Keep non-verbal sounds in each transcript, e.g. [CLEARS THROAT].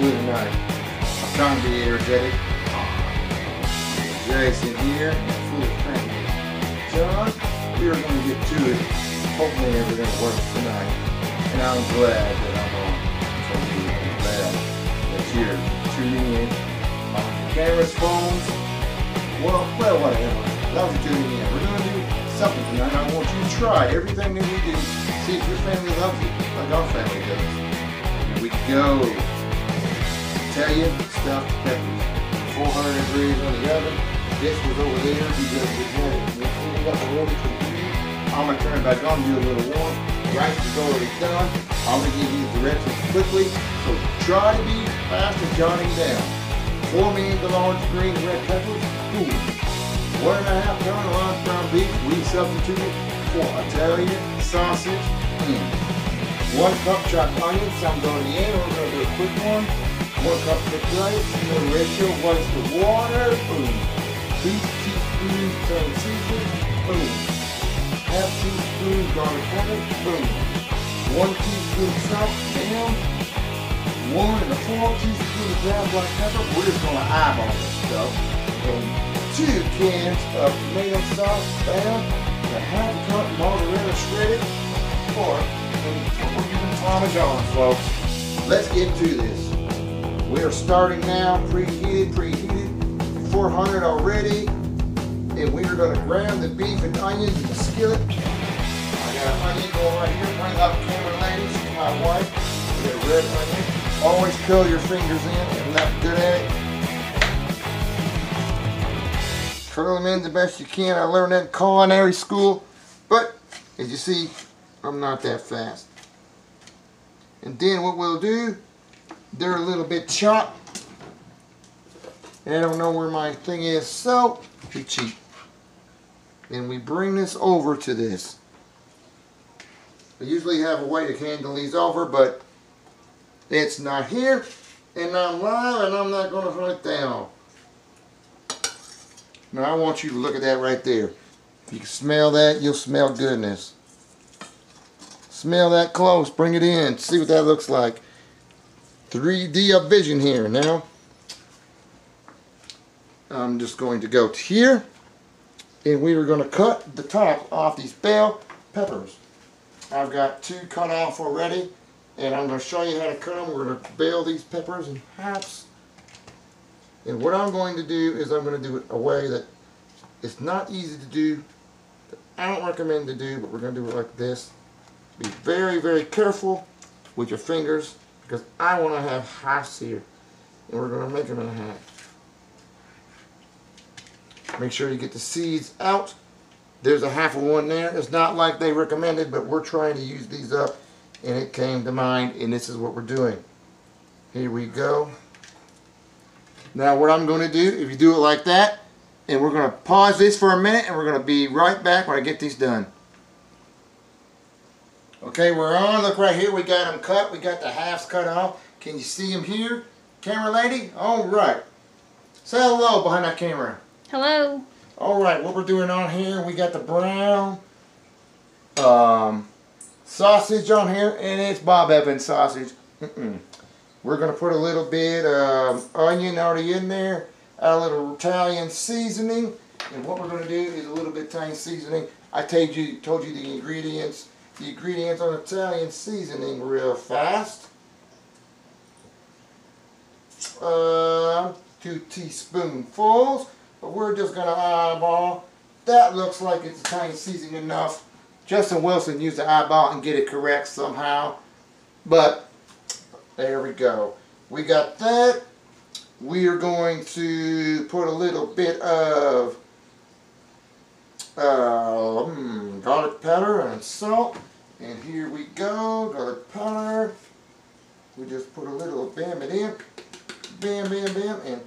do tonight? I'm trying to be energetic. Jason here and Fuller family. John, we are going to get to it. Hopefully everything works tonight. And I'm glad that I'm on you. I'm glad that you're tuning in on cameras, phones, well, well, whatever. Love you tuning in. We're going to do something tonight. I want you to try everything that we do. See if your family loves you like our family does. Here we go. Italian stuffed peppers. 400 degrees on the oven. This was over there because we had it. Cleaned up ready for you. I'm going to turn it back on, do a little warm. Rice is already done. I'm going to give you the directions quickly. So try to be fast and jotting down. Four million large green red peppers. Boom. One and a half pound of large ground beef. We substituted for Italian sausage. Mm. One cup chopped onions. Some go in the end. We're going to do a quick one. One cup of rice. One ratio was to water. Boom. Two teaspoons Italian seasoning. Boom. Half teaspoon garlic powder. Boom. One teaspoon salt. Bam. One and a four teaspoon of ground black pepper. We're just to eyeball this stuff. And two cans of tomato sauce. Bam. And a half cup mozzarella shredded. Or we're using Parmesan, folks. Let's get to this. We are starting now, preheated, preheated, 400 already, and we are going to ground the beef and onions in the skillet. I got an onion going right here. Bring up camera ladies, my wife. Got a red onion. Always curl your fingers in. I'm not good at it. Curl them in the best you can. I learned that in culinary school, but as you see, I'm not that fast. And then what we'll do, they're a little bit chopped. I don't know where my thing is, so be cheap. And we bring this over to this. I usually have a way to handle these over, but it's not here. And I'm live and I'm not going to it down. Now I want you to look at that right there. If you can smell that, you'll smell goodness. Smell that close. Bring it in. See what that looks like. 3D of vision here. Now, I'm just going to go to here. And we are going to cut the top off these bell peppers. I've got two cut off already. And I'm going to show you how to cut them. We're going to bale these peppers in halves. And what I'm going to do is I'm going to do it a way that it's not easy to do. I don't recommend to do, but we're going to do it like this. Be very, very careful with your fingers because I want to have halves here. And we're going to make them in a half. Make sure you get the seeds out. There's a half of one there. It's not like they recommended, but we're trying to use these up. And it came to mind, and this is what we're doing. Here we go. Now what I'm going to do, if you do it like that, and we're going to pause this for a minute, and we're going to be right back when I get these done. Okay, we're on. Look right here. We got them cut. We got the halves cut off. Can you see them here? Camera lady? All right. Say hello behind that camera. Hello. All right, what we're doing on here, we got the brown um, sausage on here, and it's Bob Evans sausage. Mm -mm. We're going to put a little bit of onion already in there, add a little Italian seasoning, and what we're going to do is a little bit Italian seasoning. I told you, told you the ingredients, the ingredients on Italian seasoning real fast. Uh, two teaspoonfuls, but we're just going to eyeball. That looks like it's Italian seasoning enough. Justin Wilson used the eyeball and get it correct somehow, but there we go. We got that. We are going to put a little bit of uh, mm, garlic powder and salt. And here we go, garlic powder. We just put a little of bam it in. Bam, bam, bam, and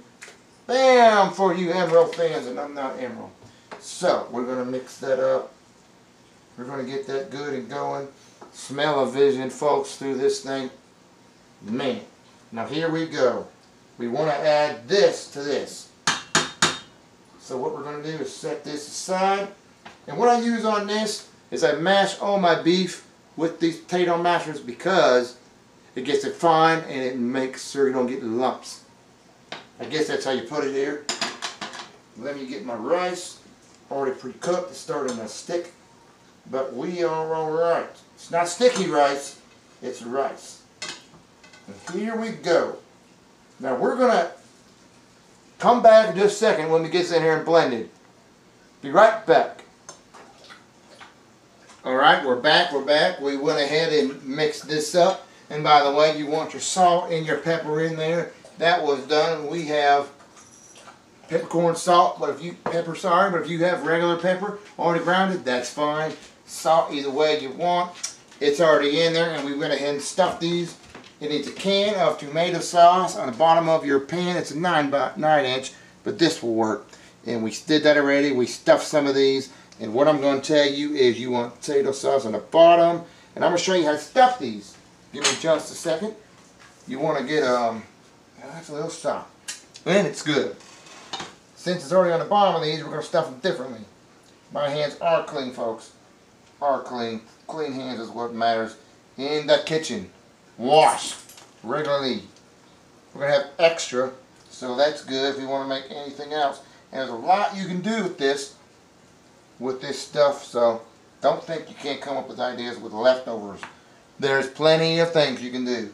bam for you Emeril fans, and I'm not Emeril. So, we're going to mix that up. We're going to get that good and going. Smell of vision, folks, through this thing. Man. Now here we go. We want to add this to this. So what we're going to do is set this aside. And what I use on this is I mash all my beef with these potato mashers because It gets it fine and it makes sure you don't get lumps. I guess that's how you put it here. Let me get my rice already pre-cooked. It's starting to stick, but we are all right. It's not sticky rice, it's rice. And here we go. Now we're gonna come back in just a second when it gets in here and blended. Be right back. Alright, we're back, we're back. We went ahead and mixed this up. And by the way, you want your salt and your pepper in there. That was done. We have peppercorn salt, but if you, pepper sorry, but if you have regular pepper already grounded, that's fine. Salt either way you want. It's already in there and we went ahead and stuffed these. It needs a can of tomato sauce on the bottom of your pan. It's a 9 by 9 inch, but this will work. And we did that already. We stuffed some of these. And what I'm going to tell you is you want potato sauce on the bottom. And I'm going to show you how to stuff these. Give me just a second. You want to get, um, that's a little soft. And it's good. Since it's already on the bottom of these, we're going to stuff them differently. My hands are clean, folks. Are clean. Clean hands is what matters. In the kitchen. Wash regularly. We're going to have extra, so that's good if you want to make anything else. And there's a lot you can do with this with this stuff, so don't think you can't come up with ideas with leftovers. There's plenty of things you can do.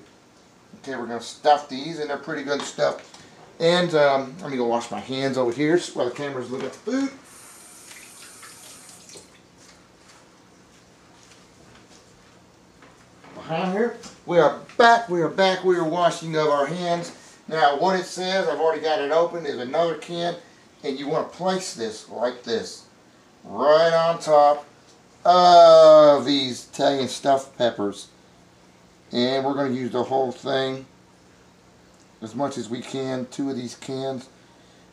Okay, we're going to stuff these, and they're pretty good stuff. And um, let me go wash my hands over here while the camera's looking at the food. Behind here, we are back, we are back, we are washing of our hands. Now, what it says, I've already got it open, is another can, and you want to place this like this right on top of these Italian stuffed peppers. And we're going to use the whole thing as much as we can, two of these cans.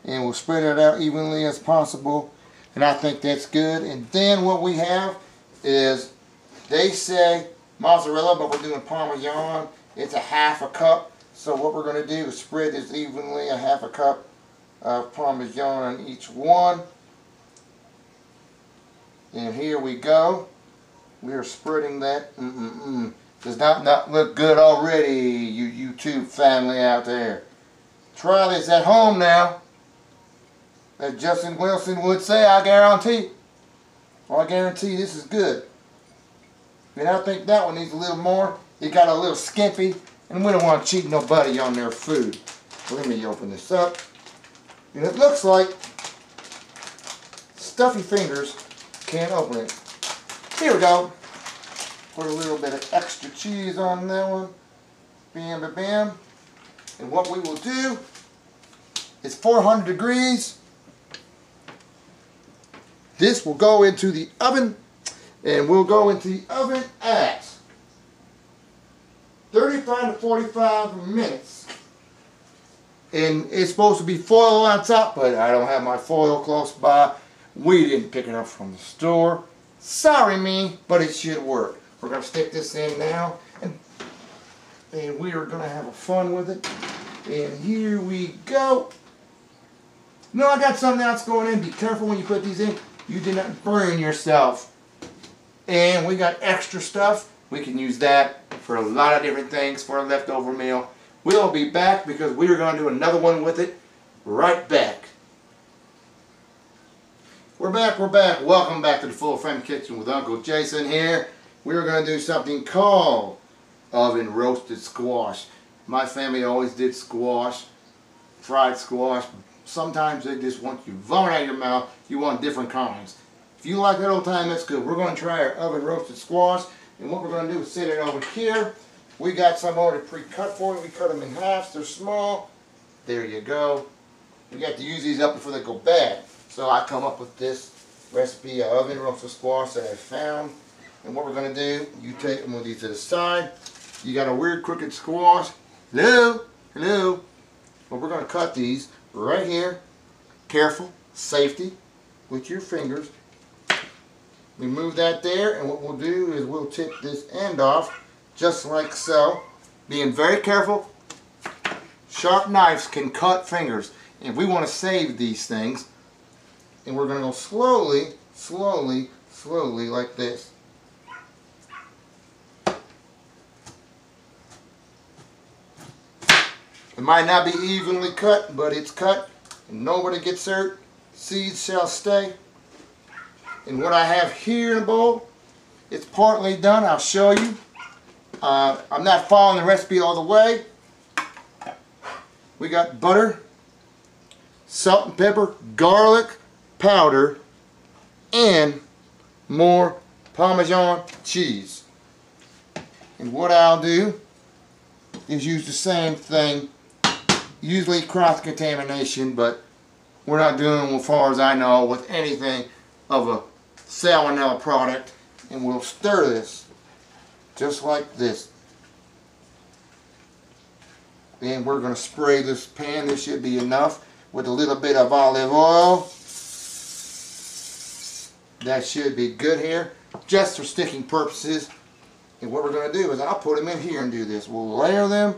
And we'll spread it out evenly as possible. And I think that's good. And then what we have is, they say mozzarella, but we're doing Parmesan. It's a half a cup. So what we're going to do is spread this evenly, a half a cup of Parmesan on each one. And here we go. We are spreading that. Mm -mm -mm. Does not, not look good already, you YouTube family out there. Try this at home now. As Justin Wilson would say, I guarantee. Well, I guarantee this is good. And I think that one needs a little more. It got a little skimpy, and we don't want to cheat nobody on their food. Let me open this up. And it looks like stuffy fingers can't open it. Here we go. Put a little bit of extra cheese on that one. Bam, bam, bam. And what we will do is 400 degrees. This will go into the oven and we'll go into the oven at 35 to 45 minutes. And it's supposed to be foil on top, but I don't have my foil close by. We didn't pick it up from the store. Sorry me, but it should work. We're going to stick this in now, and, and we are going to have a fun with it. And here we go. No, I got something else going in. Be careful when you put these in. You do not burn yourself. And we got extra stuff. We can use that for a lot of different things for a leftover meal. We'll be back because we are going to do another one with it right back. We're back, we're back. Welcome back to the Full Frame Kitchen with Uncle Jason here. We're going to do something called oven roasted squash. My family always did squash, fried squash. Sometimes they just want you vomit out of your mouth. You want different kinds. If you like that old time, that's good. We're going to try our oven roasted squash. And what we're going to do is set it over here. We got some already pre-cut for you. We cut them in half. They're small. There you go. We got to use these up before they go bad. So I come up with this recipe of oven roasted squash that I found. And what we're going to do, you take them with these to the side. You got a weird crooked squash. Hello? Hello? Well, we're going to cut these right here. Careful, safety, with your fingers. We move that there, and what we'll do is we'll tip this end off, just like so. Being very careful, sharp knives can cut fingers. And we want to save these things, and we're going to go slowly, slowly, slowly like this. It might not be evenly cut, but it's cut and nobody gets hurt. Seeds shall stay. And what I have here in the bowl, it's partly done. I'll show you. Uh, I'm not following the recipe all the way. We got butter, salt and pepper, garlic powder, and more Parmesan cheese. And what I'll do is use the same thing, usually cross-contamination, but we're not doing, as far as I know, with anything of a salmonella product. And we'll stir this just like this. Then we're going to spray this pan. This should be enough with a little bit of olive oil. That should be good here, just for sticking purposes. And what we're going to do is I'll put them in here and do this. We'll layer them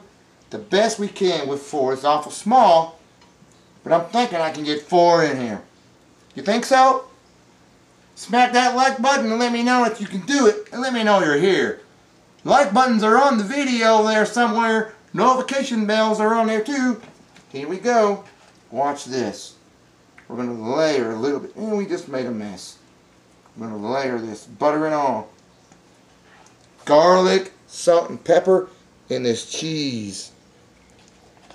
the best we can with four. It's awful small, but I'm thinking I can get four in here. You think so? Smack that like button and let me know if you can do it, and let me know you're here. Like buttons are on the video there somewhere. Notification bells are on there too. Here we go. Watch this. We're going to layer a little bit. And we just made a mess. I'm going to layer this, butter and all. Garlic, salt and pepper, and this cheese.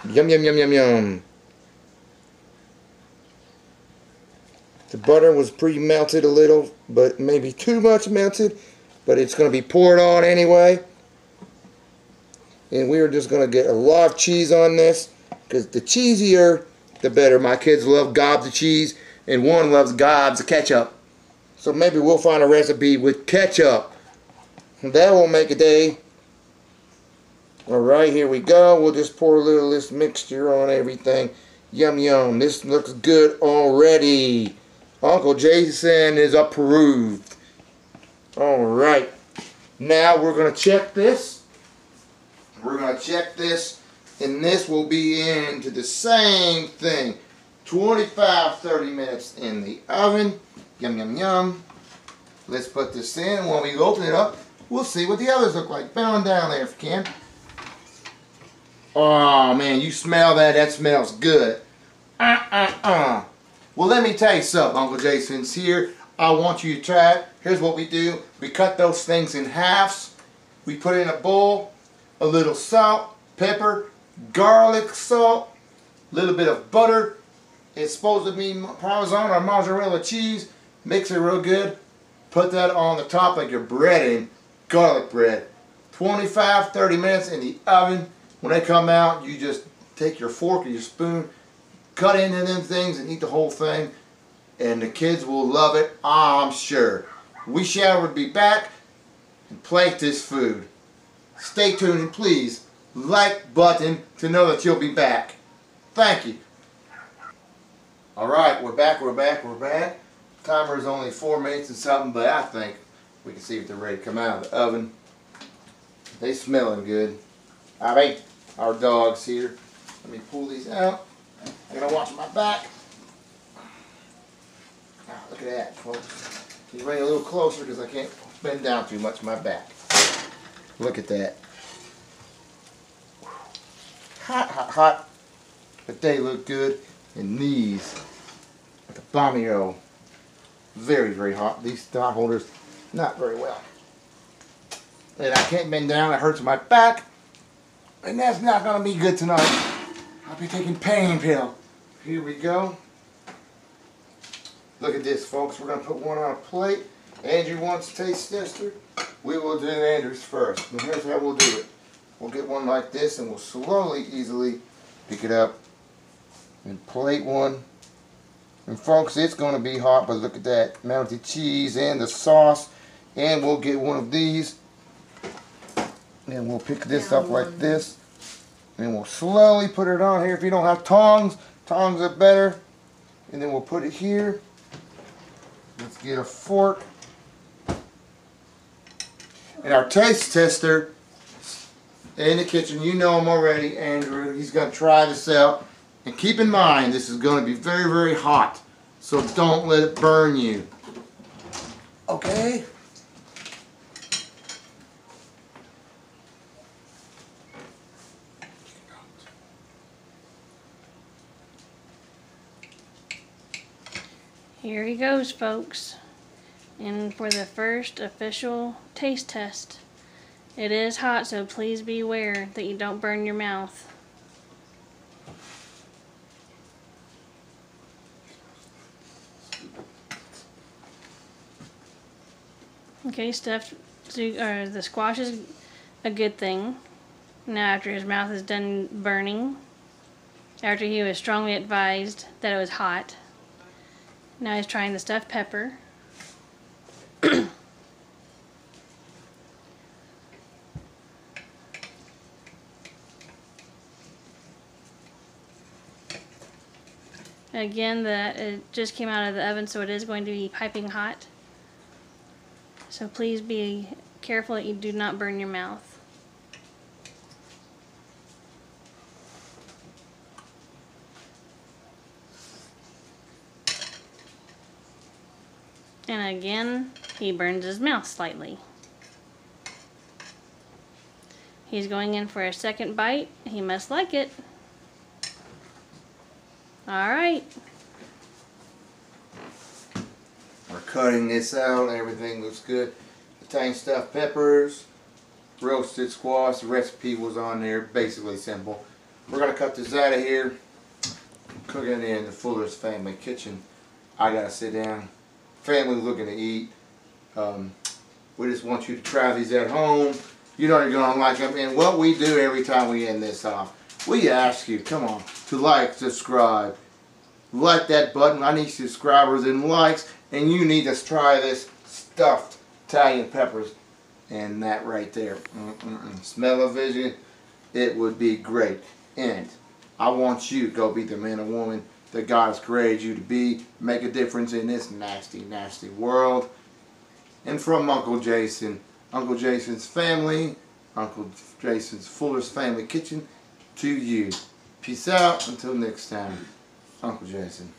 Yum, yum, yum, yum, yum. The butter was pre-melted a little, but maybe too much melted. But it's going to be poured on anyway. And we're just going to get a lot of cheese on this. Because the cheesier, the better. My kids love gobs of cheese. And one loves gobs of ketchup. So maybe we'll find a recipe with ketchup. That will make a day. Alright, here we go. We'll just pour a little of this mixture on everything. Yum yum. This looks good already. Uncle Jason is approved. Alright. Now we're going to check this. We're going to check this. And this will be into the same thing. 25-30 minutes in the oven. Yum, yum, yum. Let's put this in. When we open it up, we'll see what the others look like. On down there if you can. Oh, man, you smell that? That smells good. Uh-uh-uh. Well, let me tell you something, Uncle Jason's here. I want you to try it. Here's what we do. We cut those things in halves. We put in a bowl, a little salt, pepper, garlic salt, a little bit of butter. It's supposed to be Parmesan or mozzarella cheese. Mix it real good. Put that on the top of your breading, garlic bread. 25, 30 minutes in the oven. When they come out, you just take your fork or your spoon, cut into them things and eat the whole thing. And the kids will love it, I'm sure. We shall be back and plate this food. Stay tuned and please like button to know that you'll be back. Thank you. Alright, we're back, we're back, we're back. Timer is only four minutes and something, but I think we can see if they're ready to come out of the oven. They smelling good. I mean, our dog's here. Let me pull these out. I gotta watch my back. Oh, look at that, folks. He's running a little closer because I can't bend down too much my back. Look at that. Hot, hot, hot. But they look good. And these, the Bomio, very, very hot. These stock holders, not very well. And I can't bend down, it hurts my back. And that's not going to be good tonight. I'll be taking pain pill. Here we go. Look at this, folks. We're going to put one on a plate. Andrew wants a taste tester. We will do Andrew's first. And here's how we'll do it. We'll get one like this and we'll slowly, easily pick it up and plate one. And folks, it's going to be hot, but look at that. Melted cheese and the sauce. And we'll get one of these. And we'll pick this up like this. And we'll slowly put it on here. If you don't have tongs, tongs are better. And then we'll put it here. Let's get a fork. And our taste tester in the kitchen, you know him already, Andrew. He's going to try this out. And keep in mind, this is going to be very, very hot. So don't let it burn you. Okay. Here he goes, folks. And for the first official taste test. It is hot, so please beware that you don't burn your mouth. Okay, stuffed, or the squash is a good thing. Now, after his mouth is done burning, after he was strongly advised that it was hot, now he's trying the stuffed pepper. [CLEARS THROAT] Again, the it just came out of the oven, so it is going to be piping hot. So please be careful that you do not burn your mouth. And again, he burns his mouth slightly. He's going in for a second bite. He must like it. All right. We're cutting this out. Everything looks good. Italian stuffed peppers, roasted squash. The recipe was on there. Basically simple. We're gonna cut this out of here. Cooking in the Fuller's family kitchen. I gotta sit down. Family looking to eat. Um, we just want you to try these at home. You know you're gonna like them. And what we do every time we end this off, we ask you, come on, to like, subscribe, like that button. I need subscribers and likes, and you need to try this stuffed Italian peppers and that right there. Mm-mm-mm. Smell of vision, it would be great. And I want you to go be the man or woman that God has created you to be, make a difference in this nasty, nasty world. And from Uncle Jason, Uncle Jason's family, Uncle Jason's Fuller's Family Kitchen, to you. Peace out. Until next time. Uncle Jason.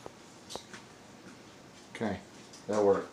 Okay, that'll work.